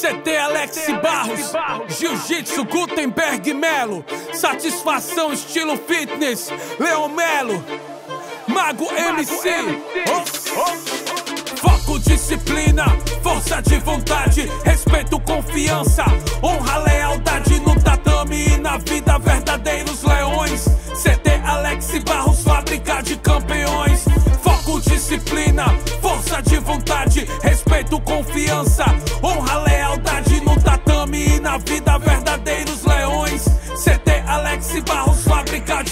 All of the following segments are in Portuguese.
CT Alex Barros, Jiu-Jitsu Gutenberg Melo, Satisfação estilo fitness, Leon Melo, Mago MC. Foco, disciplina, força de vontade, respeito, confiança, honra, lealdade no tatame e na vida, verdadeiros leões. CT Alex Barros, fábrica de campeões. Foco, disciplina, força de vontade, respeito, confiança, honra,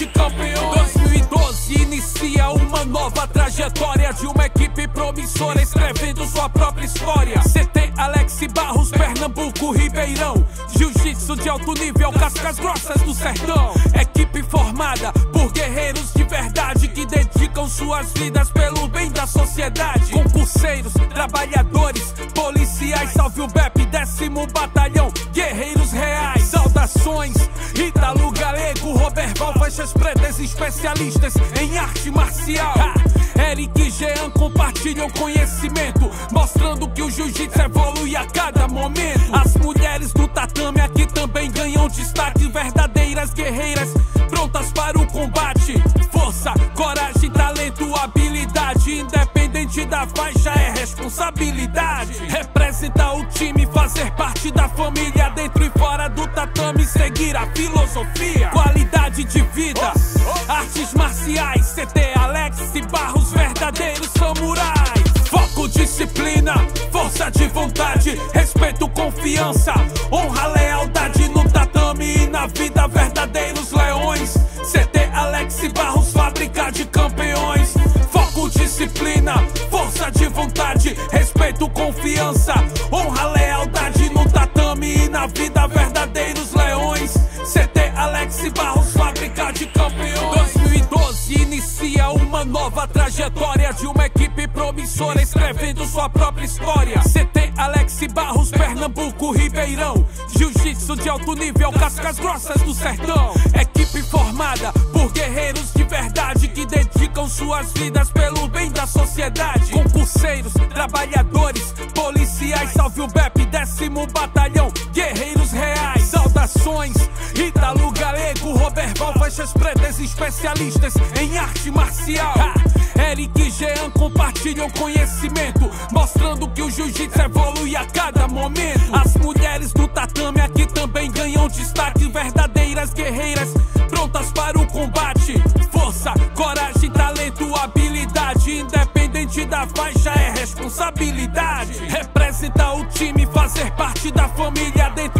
de campeões. 2012 inicia uma nova trajetória de uma equipe promissora escrevendo sua própria história. CT Alex Barros, Pernambuco, Ribeirão. Jiu-jitsu de alto nível, cascas grossas do sertão. Equipe formada por guerreiros de verdade que dedicam suas vidas pelo bem da sociedade. Concurseiros, trabalhadores, policiais, salve o BEP, décimo batalhão, guerreiros reais. Saudações, Ítalo Roberval, faixas pretas, especialistas em arte marcial. Ha! Eric e Jean compartilham conhecimento, mostrando que o jiu-jitsu evolui a cada momento. As mulheres do tatame aqui também ganham destaque, verdadeiras guerreiras, prontas para o combate. Força, coragem, talento, habilidade, independente da faixa é responsabilidade. Representar o time, fazer parte da família, dentro e fora do tatame, filosofia, qualidade de vida, artes marciais, CT Alex e Barros, verdadeiros samurais. Foco, disciplina, força de vontade, respeito, confiança, honra, lealdade no tatame e na vida, verdadeiros leões. CT Alex e Barros, fábrica de campeões. Foco, disciplina, força de vontade, respeito, confiança, honra, lealdade no tatame e na vida, verdadeiros leões. CT Alex Barros, fábrica de campeões. 2012 inicia uma nova trajetória de uma equipe promissora escrevendo sua própria história. CT Alex Barros, Pernambuco, Ribeirão. Jiu-jitsu de alto nível, cascas grossas do sertão. Equipe formada por guerreiros de verdade que dedicam suas vidas pelo bem da sociedade. Concurseiros, trabalhadores, policiais, salve o BEP, décimo batalhão, guerreiros Saudações, Ítalo Galego, Roberval, faixas pretas, especialistas em arte marcial. Ha! Eric e Jean compartilham conhecimento, mostrando que o jiu-jitsu evolui a cada momento. As mulheres do tatame aqui também ganham destaque, verdadeiras guerreiras, prontas para o combate. Força, coragem, talento, habilidade, independente da faixa é responsabilidade. Representar o time, fazer parte da família, dentro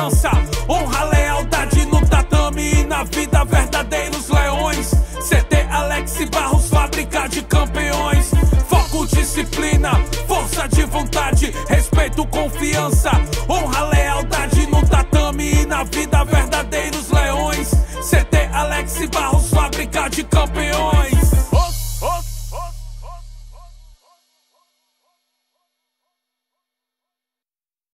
confiança, honra, lealdade no tatame e na vida, verdadeiros leões. CT Alex Barros, fábrica de campeões. Foco, disciplina, força de vontade, respeito, confiança, honra, lealdade no tatame e na vida, verdadeiros leões. CT Alex Barros, fábrica de campeões.